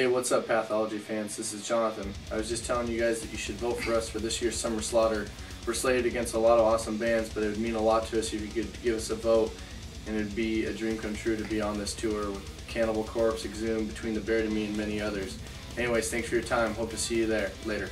Hey, what's up, Pathology fans? This is Jonathan. I was just telling you guys that you should vote for us for this year's Summer Slaughter. We're slated against a lot of awesome bands, but it would mean a lot to us if you could give us a vote, and it'd be a dream come true to be on this tour with Cannibal Corpse, Exhumed, Between the Buried and Me, and many others. Anyways, thanks for your time. Hope to see you there. Later.